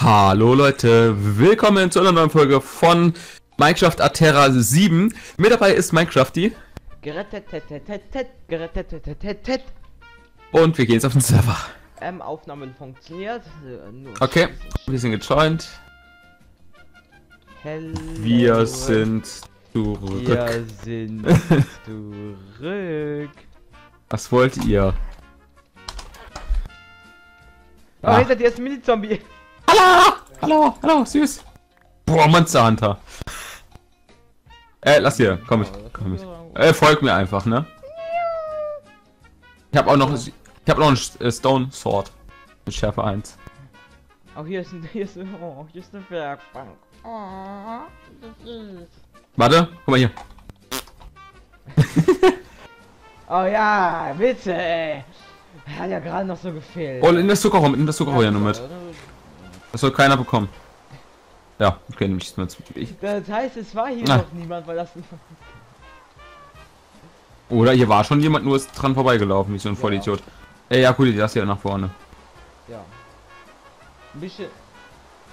Hallo Leute, willkommen zu einer neuen Folge von Minecraft Aterra 7. Mit dabei ist Minecrafty Gerettet, tet, tet, tet, tet, gerettet, tet, tet, tet, tet. und wir gehen jetzt auf den Server. Ähm, Aufnahmen funktioniert. Okay, wir sind gejoint. Hello. Wir sind zurück. Wir sind zurück. Was wollt ihr? Oh, Ah. hinter dir ist ein Mini-Zombie. Hallo! Hallo, hallo, süß. Boah, Monster Hunter. Äh, lass hier, komm mit. Komm mit. Äh, folgt mir einfach, ne? Ich habe auch noch, ich habe noch ein äh, Stone Sword mit Schärfe 1. Oh, hier ist ein, hier ist, oh, hier ist eine Werkbank. Oh, das ist. Warte, guck mal hier. Oh ja, bitte, ey. Hat ja gerade noch so gefehlt. Oh, in das Zuckerrohr, in das Zuckerrohr ja nur mit. Das soll keiner bekommen. Ja, okay, nehme ich jetzt. Ich, Das heißt, es war hier Ah. noch niemand, weil das. oder hier war schon jemand, nur ist dran vorbeigelaufen, wie so ein Ja. Vollidiot. Ey, ja, cool, das hier nach vorne. Ja. Ein bisschen.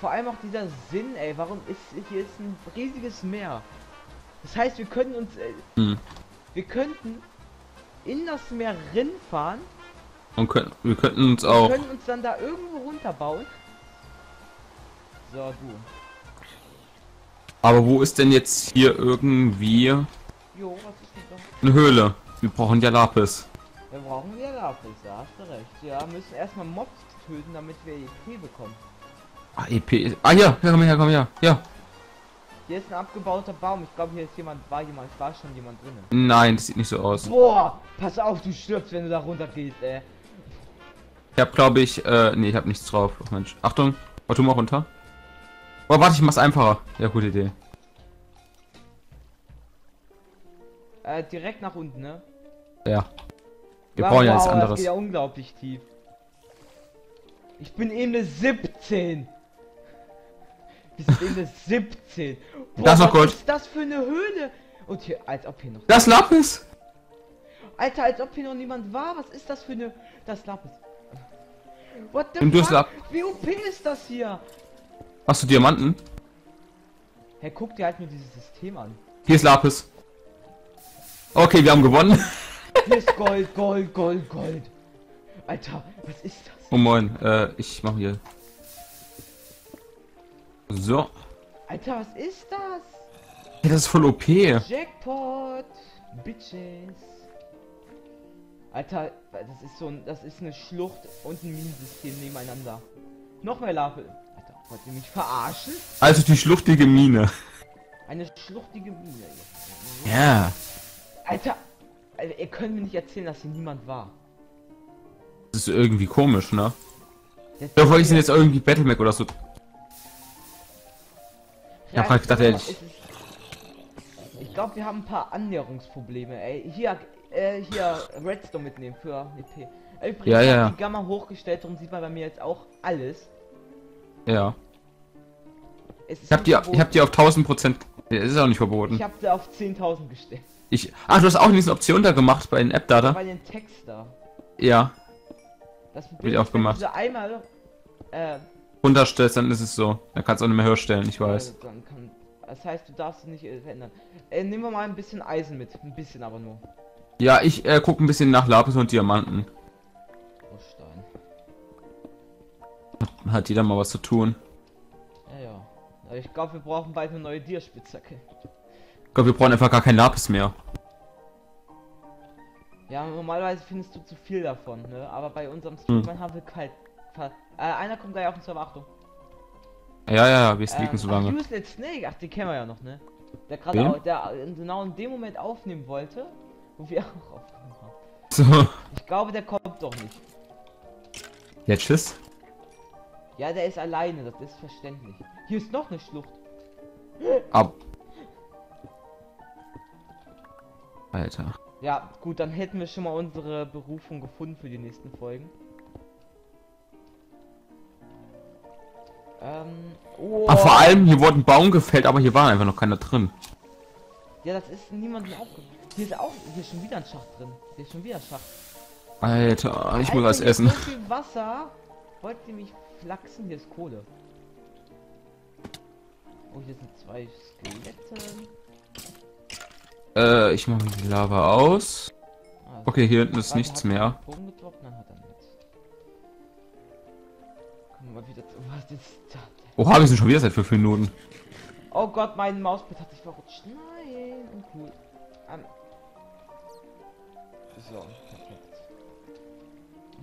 Vor allem auch dieser Sinn, ey. Warum ist hier ist ein riesiges Meer? Das heißt, wir können uns. Äh, Hm. wir könnten in das Meer rinfahren. Und können, wir könnten uns Wir auch. können uns dann da irgendwo runterbauen. So, du. Aber wo ist denn jetzt hier irgendwie Jo, eine Höhle? Wir brauchen ja Lapis. Wir brauchen wieder Lapis, da hast du recht. Ja, müssen erstmal Mobs töten, damit wir EP bekommen. Ah, EP. Ah, hier, hier, komm her, komm her. Ja. Hier ist ein abgebauter Baum. Ich glaube, hier ist jemand, war jemand, war schon jemand drin. Nein, das sieht nicht so aus. Boah, pass auf, du stirbst, wenn du da runter gehst, ey. Ich hab, glaube ich, äh, nee, ich hab nichts drauf. Ach, Mensch. Achtung, warte mal runter. Oh, warte, ich mach's einfacher. Ja, gute Idee. Äh, direkt nach unten, ne? Ja. Wir brauchen ja nichts wow, Das anderes. geht ja unglaublich tief. Ich bin eben eine 17. Wir sind eben eine 17. Boah, Da ist noch was Gold. ist das für eine Höhle? Und hier, als ob hier noch... Das Lapis! Alter, als ob hier noch niemand war. Was ist das für eine... Das Lapis. What the das fuck? Lap- Wie OP ist das hier? Hast du Diamanten? Hey, guck dir halt nur dieses System an. Hier ist Lapis. Okay, wir haben gewonnen. Hier ist Gold, Gold, Gold, Gold. Alter, was ist das? Oh moin, äh, ich mach hier. So. Alter, was ist das? Hey, das ist voll OP. Jackpot, Bitches. Alter, das ist so ein, das ist eine Schlucht und ein Minensystem nebeneinander. Noch mehr Lapis. Wollt ihr mich verarschen? Also die schluchtige Mine. Eine schluchtige Mine. Ja. Alter, Alter, ihr könnt mir nicht erzählen, dass hier niemand war. Das ist irgendwie komisch, ne? Das Ja, vor ich sind jetzt irgendwie Battlemac oder so. Ich hab halt gedacht, ey, Ich glaube, wir haben ein paar Annäherungsprobleme, ey. Hier, äh, hier Redstone mitnehmen für EP. Übrigens, Ja, ja. die Gamma hochgestellt, darum sieht man bei mir jetzt auch alles. Ja. Es Ich hab die, ich hab die auf 1000 Prozent. Ja, ist auch nicht verboten. Ich hab sie auf 10.000 gestellt. Ich. Ach, du hast auch diese Option da gemacht bei den App Data. Bei den Text da. Ja. Das ich Problem auch ist, wenn gemacht. du einmal, äh, Runterstellst, dann ist es so. Dann kannst du auch nicht mehr höher stellen, ich weiß. dann kann, das heißt, du darfst nicht äh, verändern. Äh, nehmen wir mal ein bisschen Eisen mit. Ein bisschen aber nur. Ja, ich äh, guck ein bisschen nach Lapis und Diamanten. Hat jeder mal was zu tun. Ja, ja. Aber ich glaube, wir brauchen bald eine neue Dierspitzhacke. Ich glaube, wir brauchen einfach gar kein Lapis mehr. Ja, normalerweise findest du zu viel davon, ne? Aber bei unserem Stream Hm. haben wir kalt. Äh, einer kommt gleich auf den Server, Achtung. Ja, ja, ja, wir sneaken Ähm, so ach, lange. Useless Snake, ach, den kennen wir ja noch, ne? Der gerade der genau in dem Moment aufnehmen wollte, wo wir auch aufgenommen haben. So. Ich glaube, der kommt doch nicht. Ja, tschüss. Ja, der ist alleine, das ist verständlich. Hier ist noch eine Schlucht. Ab. Alter. Ja, gut, dann hätten wir schon mal unsere Berufung gefunden für die nächsten Folgen. Ähm, oh, Ach, vor allem, hier wurde ein Baum gefällt, aber hier war einfach noch keiner drin. Ja, das ist niemandem aufgefallen. Hier ist auch, hier ist schon wieder ein Schacht drin. Hier ist schon wieder ein Schacht. Alter, ich muss Alter, was hier ist essen. So viel Wasser. Wollt ihr mich flachsen? Hier ist Kohle. Oh, hier sind zwei Skelette. Äh, ich mache die Lava aus. Ah, Okay, hier hinten ist nichts mehr. das? Oha, wir sind schon wieder seit 5 Minuten. Oh Gott, mein Mauspad hat sich verrutscht. Nein, cool. Ähm. So, perfekt.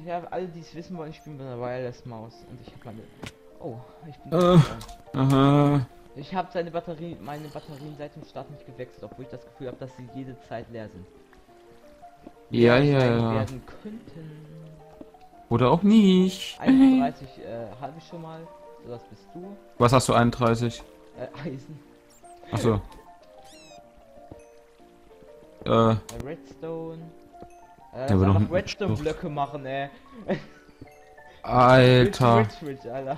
Ja, alle, die es wissen wollen, ich bin bei einer Wireless Maus und ich habe meine. Oh, ich bin. Äh. Aha. Ich habe seine Batterie, meine Batterien seit dem Start nicht gewechselt, obwohl ich das Gefühl habe, dass sie jede Zeit leer sind. Ja, ja, ja. Werden könnten. Oder auch nicht. 31 äh, habe ich schon mal. So, das bist du. Was hast du, 31? Äh, Eisen. Achso. Äh, Redstone. Äh, Ja, noch Redstone-Blöcke machen, ey. Alter. Rich, rich, rich, Alter.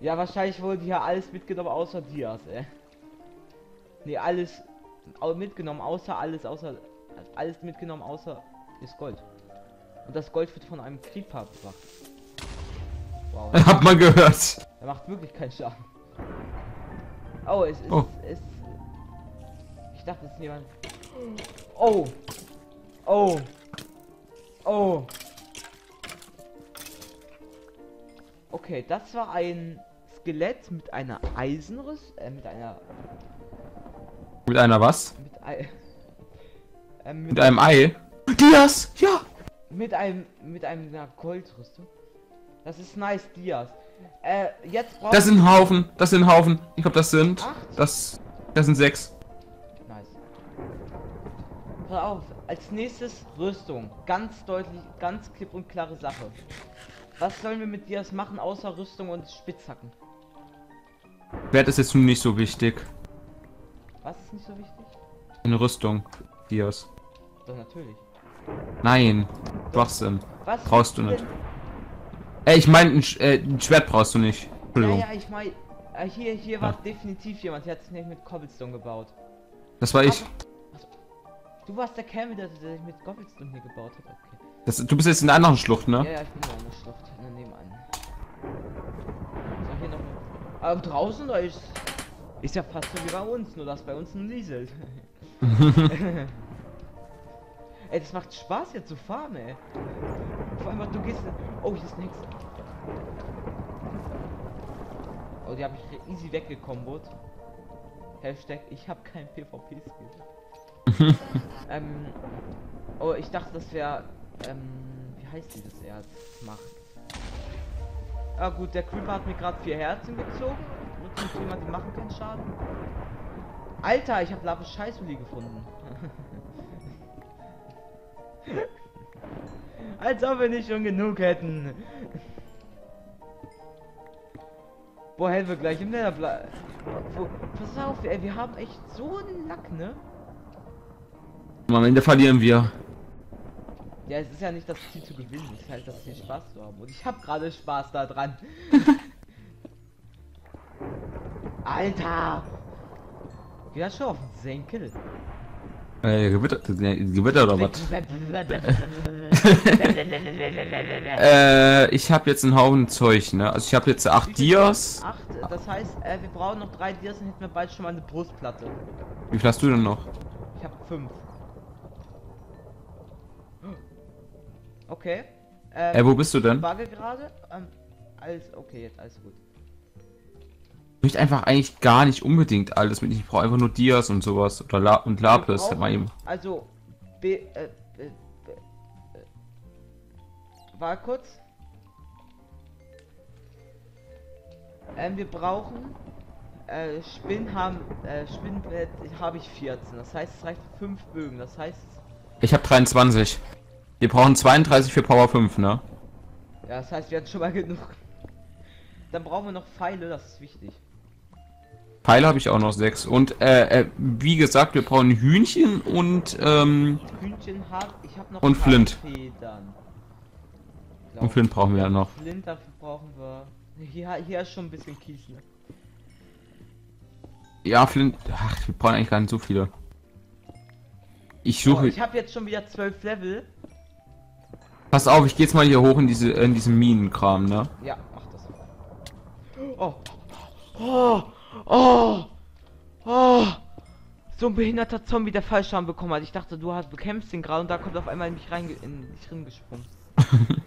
Ja, wahrscheinlich wurde hier alles mitgenommen, außer Dias, ey. Nee, alles mitgenommen, außer alles, außer alles mitgenommen, außer das Gold. Und das Gold wird von einem Creeper gebracht. Wow, Hab mal gehört. er macht wirklich keinen Schaden. Oh, es ist, Oh. es Ich dachte, es ist jemand. Oh. Oh. Oh. Okay, das war ein Skelett mit einer Eisenrüst, äh, mit einer, Mit einer was? mit, Ei, äh, mit, Mit einem Ei? Dias! Ja! mit einem, mit einer Goldrüstung. Das ist nice, Dias. Äh, jetzt brauchen Das sind ein Haufen. Das sind ein Haufen. Ich glaube, das sind. Acht? Das. Das sind sechs. Nice. Pass auf, als nächstes Rüstung. Ganz deutlich, ganz klipp und klare Sache. Was sollen wir mit Dias machen, außer Rüstung und Spitzhacken? Wert ist jetzt nun nicht so wichtig. Was ist nicht so wichtig? Eine Rüstung. Dias. Doch, natürlich. Nein. Schwachsinn. Was Brauchst du nicht. Äh, ich meine, ein, Sch äh, ein Schwert brauchst du nicht. Ja, Entschuldigung. ja, ich meine, äh, hier, hier war Ja. definitiv jemand, der hat sich nämlich mit Cobblestone gebaut. Das war ich. Du warst der Camel, der, der sich mit Cobblestone hier gebaut hat. Okay. Das, du bist jetzt in der anderen Schlucht, Ja, ne? ja, ich bin in der Schlucht, ne, nebenan. So, hier noch. Aber draußen, da ist. Ist ja fast so wie bei uns, nur dass bei uns ein Nieselt. ey, das macht Spaß hier zu fahren, ey. Vor allem, du gehst. Oh, hier ist nichts. Oh, die habe ich easy weggekombot. Hashtag, ich habe kein PvP-Skill. ähm. Oh, ich dachte, das wäre. Ähm. Wie heißt die das Erz macht? Ah gut, der Creeper hat mir gerade vier Herzen gezogen. Zum Thema, die machen keinen Schaden. Alter, ich habe Lava Scheißuli gefunden. Als ob wir nicht schon genug hätten. Boah, helfen wir gleich im Nether. ble- Wo, pass auf, ey, wir haben echt so einen Lack, ne? Und am Ende verlieren wir. Ja, es ist ja nicht das Ziel zu gewinnen, es ist halt das Ziel Spaß zu haben. Und ich habe gerade Spaß da dran. Alter! Wir hat schon auf den Senkel. Äh, Gewitter, Gewitter oder was? Äh, ich habe jetzt einen Haufen Zeug, ne? Also ich habe jetzt acht Dias. Acht, das heißt, äh, wir brauchen noch drei Dias und hätten wir bald schon mal eine Brustplatte. Wie viel hast du denn noch? Ich habe fünf. Okay. Ähm, Äh, wo bist du denn? Bugge gerade. Ähm, alles, okay, jetzt alles gut. Ich möchte einfach eigentlich gar nicht unbedingt alles mit. Ich brauche einfach nur Dias und sowas. Oder La und Lapis. Brauchen- Mal eben. Also, B, äh, äh, äh, äh, war kurz. Ähm, wir brauchen äh, Spinnen haben äh, Spinnenbrett habe ich 14. Das heißt, es reicht für 5 Bögen. Das heißt, Ich habe 23. Wir brauchen 32 für Power 5, ne? ja, das heißt, wir hatten schon mal genug. Dann brauchen wir noch Pfeile, das ist wichtig. Pfeile habe ich auch noch 6. Und äh, äh, wie gesagt, wir brauchen Hühnchen und ähm, Hühnchen habe ich habe noch Und Flint. Federn. und Flint brauchen wir ja noch. Flint, dafür brauchen wir. Hier, hier ist schon ein bisschen Kies, ne? Ja, Flint. Ach, wir brauchen eigentlich gar nicht so viele. Ich Oh, suche. ich habe jetzt schon wieder zwölf Level. Pass auf, ich gehe jetzt mal hier hoch in diese in diesen Minenkram, ne? Ja, mach das. Oh. Oh, oh, oh. So ein behinderter Zombie, der Fallschaden bekommen hat. Ich dachte, du hast bekämpfst ihn gerade und da kommt auf einmal in mich rein in dich drin gesprungen.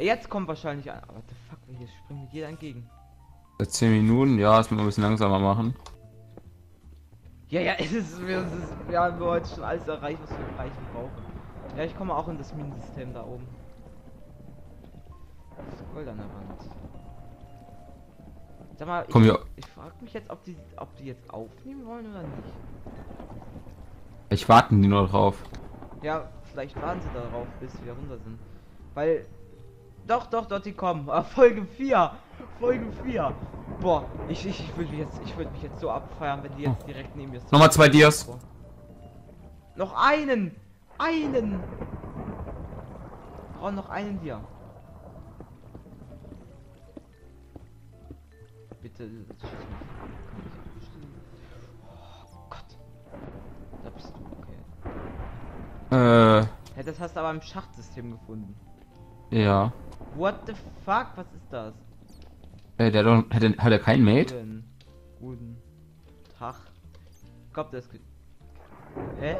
Jetzt kommt wahrscheinlich ein. Aber the fuck, hier springt mir jeder entgegen. Seit 10 Minuten, ja, das müssen wir ein bisschen langsamer machen. Ja, ja, es ist, wir, es ist, wir haben heute schon alles erreicht, was wir erreichen brauchen. Ja, ich komme auch in das Minensystem da oben. Gold an der Wand. Sag mal, Komm ich, hier. ich frage mich jetzt, ob die, ob die jetzt aufnehmen wollen oder nicht. Ich warten die nur drauf. Ja, vielleicht warten sie darauf, bis wir runter sind. Weil. Doch, doch, dort die kommen. Ah, Folge 4. Folge 4. Boah, ich, ich, ich würde mich jetzt, ich würde mich jetzt so abfeiern, wenn die jetzt direkt neben mir sind. Nochmal zwei Dias. Noch einen! Einen! Oh, noch einen Dia. Bitte. Oh Gott. Da bist du, okay. Äh, Ja, das hast du aber im Schachtsystem gefunden. ja. What the fuck? Was ist das? Äh, der doch, hat, er, hat er keinen Mate? Guten, guten Tag. Ich glaub, das. ge- Hä?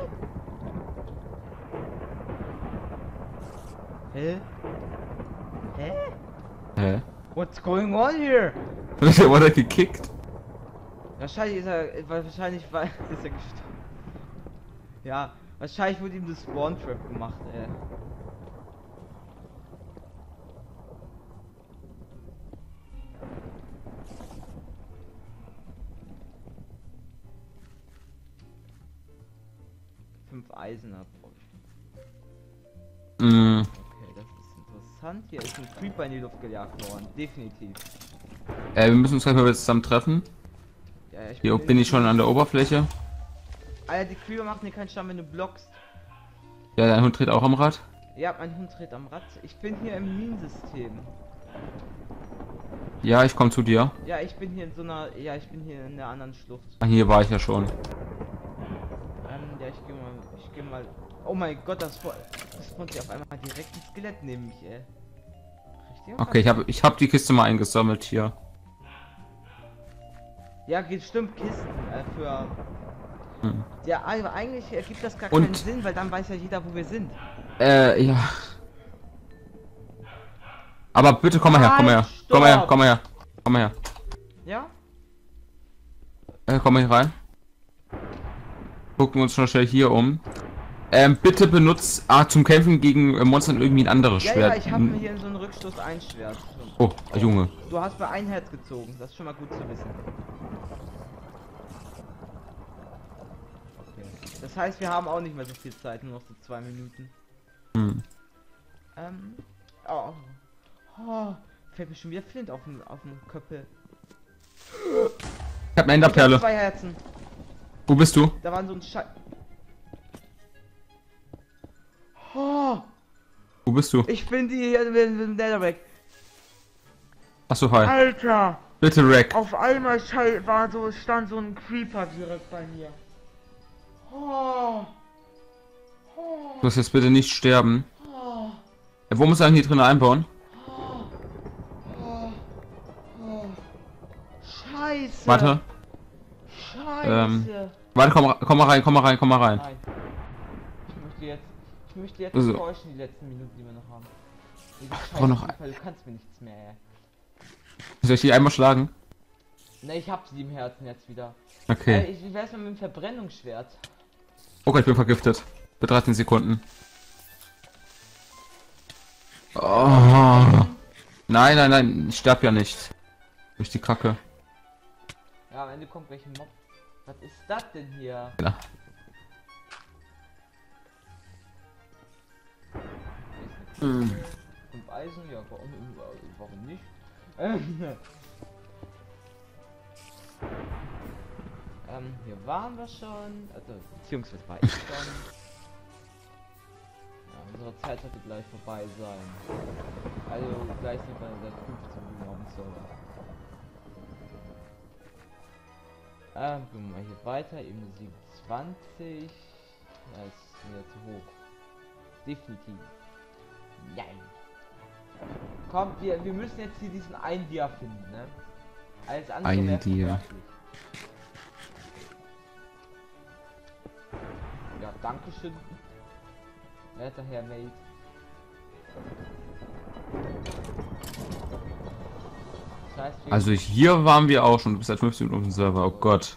Hä? Hä? Hä? What's going on here? Der wurde gekickt. Wahrscheinlich ist er. Wahrscheinlich war, ist er gestorben. Ja, wahrscheinlich wurde ihm das Spawn Trap gemacht, ey. Fünf Eisen ab. Mm, Okay, das ist interessant. Hier ist ein Creeper in die Luft gejagt worden. Definitiv. Äh, wir müssen uns gleich mal wieder zusammen treffen. Ja, ich Hier bin ich schon an der Oberfläche. Alter, die Creeper machen dir keinen Stamm, wenn du blockst. Ja, dein Hund dreht auch am Rad. Ja, mein Hund dreht am Rad. Ich bin hier im Minensystem. Ja, ich komme zu dir. Ja, ich bin hier in so einer. Ja, ich bin hier in der anderen Schlucht. Ah, hier war ich ja schon. Ähm, ja, ich geh mal. Ich geh mal. Oh mein Gott, das vor. Das spawnt hier auf einmal direkt ein Skelett neben mich, ey. Richtig? Okay, ich habe ich hab die Kiste mal eingesammelt hier. Ja, stimmt, Kisten äh, für. Hm. Ja, aber eigentlich ergibt das gar Und- keinen Sinn, weil dann weiß ja jeder, wo wir sind. Äh, ja. Aber bitte komm mal her, komm mal her. Komm mal her, komm mal her. Komm mal her. Ja? Äh, komm mal hier rein. Gucken wir uns schon schnell hier um. Ähm, bitte benutzt ah, zum Kämpfen gegen äh, Monstern irgendwie ein anderes Ja, Schwert. ja, ich habe mir hier in so einen Rückstoß ein Schwert. Oh, Junge. Du hast mir ein Herz gezogen, das ist schon mal gut zu wissen. Okay. Das heißt, wir haben auch nicht mehr so viel Zeit, nur noch so zwei Minuten. Hm. Ähm. Oh. oh fällt mir schon wieder Flint auf den, auf den Köppel. Ich hab eine hab Enderperle. zwei Herzen. Wo bist du? Da waren so ein Schei. Oh, Wo bist du? ich bin die hier mit dem Netherrack. Achso, hi. Alter! Bitte, Rack. Auf einmal war so, stand so ein Creeper direkt bei mir. Oh. Oh. Du musst jetzt bitte nicht sterben. Oh. Wo muss ich eigentlich hier drin einbauen? Scheiße. Warte. Scheiße. Ähm. Warte, komm, komm mal rein, komm mal rein, komm mal rein. Nein. Ich möchte jetzt. Ich möchte jetzt Also- täuschen, die letzten Minuten, die wir noch haben. Diese Ach, scheiß brauch noch Creeper, Du kannst mir nichts mehr, ey. Soll ich die einmal schlagen? Ne, ich hab sie im Herzen jetzt wieder. Okay. Ey, ich, wie wär's mal mit dem Verbrennungsschwert? Okay, ich bin vergiftet. Für 13 Sekunden. Oh. Nein, nein, nein, ich sterb ja nicht. Durch die Kacke. Ja, am Ende kommt welche Mob. Was ist das denn hier? Ja. Mm. Fünf Eisen? Ja, warum, warum nicht? Ähm, hier waren wir schon. Also, beziehungsweise war ich schon. Ja, unsere Zeit sollte gleich vorbei sein. Also, gleich sind wir seit 15 Minuten auf dem Server. Ähm, gehen wir mal hier weiter. Eben 27. Das ist mir zu hoch. Definitiv. Nein. Komm, wir, wir müssen jetzt hier diesen einen Dia finden, ne? Alles andere Ein verwerflich. Ja, danke schön. Werter Herr Mate. Das heißt, Also hier waren wir auch schon. Du bist seit 15 Minuten auf dem Server. Oh Gott.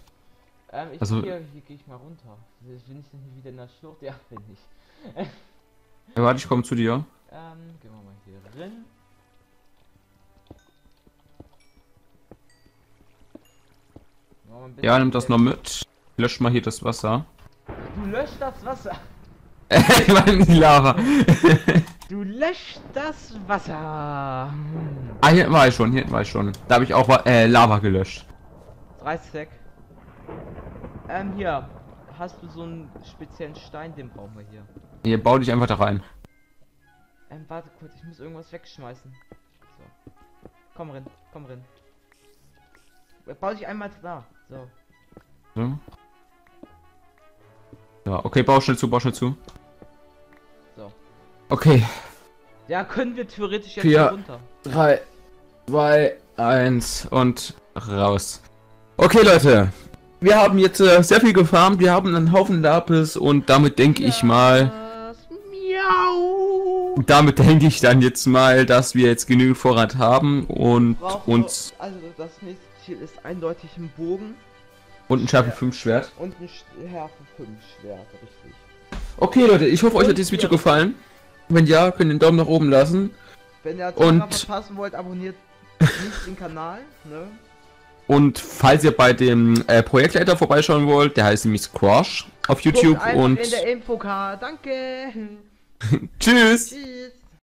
ähm, also- hier, hier gehe ich mal runter. Bin ich denn hier wieder in der Schlucht? Ja, bin ich. Ja, warte, ich komme zu dir. Ähm, gehen wir mal hier bisschen Ja, nimm das noch mit. Lösch mal hier das Wasser. Du löscht das Wasser. ich meine die Lava. Du löscht das Wasser. ah, hier war ich schon. Hier hinten war ich schon. Da habe ich auch äh, Lava gelöscht. 30 Sek. Ähm, hier. Hast du so einen speziellen Stein, den brauchen wir hier. Hier, bau dich einfach da rein. Ähm, warte kurz, ich muss irgendwas wegschmeißen. So. Komm rein, komm rein. Bau dich einmal da. So. So. Ja, okay, bau schnell zu, bau schnell zu. So. Okay. Ja, können wir theoretisch jetzt Vier. runter. 3, 2, 1 und raus. Okay, Leute. Wir haben jetzt äh, sehr viel gefarmt. Wir haben einen Haufen Lapis und damit denke ich mal. Das Miau. Damit denke ich dann jetzt mal, dass wir jetzt genügend Vorrat haben und Brauchen uns Also das nächste Ziel ist eindeutig ein Bogen und ein Schärfe 5 Schwert. und ein Härfe 5 Schwert, richtig. Okay, Leute, ich hoffe, euch Und hat dieses Video gefallen. Wenn ja, könnt ihr einen Daumen nach oben lassen. Wenn ihr Und- Tara verpassen wollt, abonniert nicht den Kanal, ne? Und falls ihr bei dem äh, Projektleiter vorbeischauen wollt, der heißt nämlich Squash auf YouTube Guckt und in der Infocard. Danke. tschüss! Tschüss.